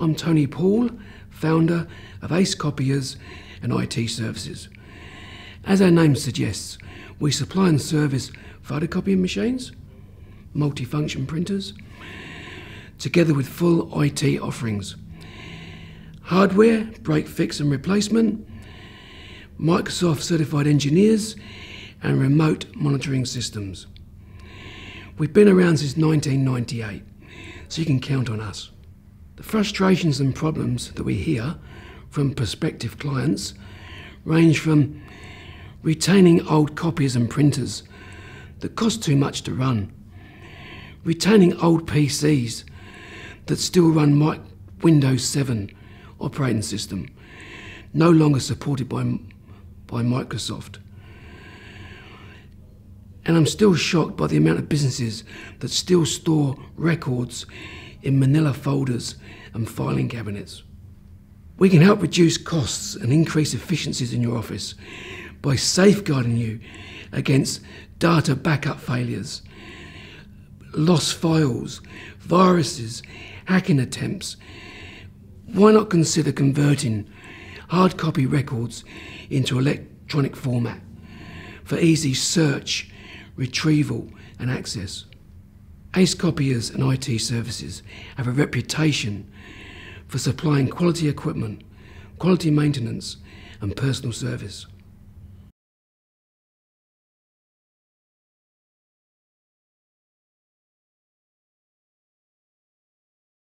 I'm Tony Paul, founder of Ace Copiers and IT Services. As our name suggests, we supply and service photocopying machines, multifunction printers, together with full IT offerings. Hardware, break fix and replacement, Microsoft certified engineers, and remote monitoring systems. We've been around since 1998, so you can count on us. The frustrations and problems that we hear from prospective clients range from retaining old copies and printers that cost too much to run, retaining old PCs that still run Windows 7 operating system, no longer supported by, by Microsoft. And I'm still shocked by the amount of businesses that still store records in manila folders and filing cabinets. We can help reduce costs and increase efficiencies in your office by safeguarding you against data backup failures, lost files, viruses, hacking attempts. Why not consider converting hard copy records into electronic format for easy search, retrieval, and access? Ace Copiers and IT Services have a reputation for supplying quality equipment, quality maintenance, and personal service.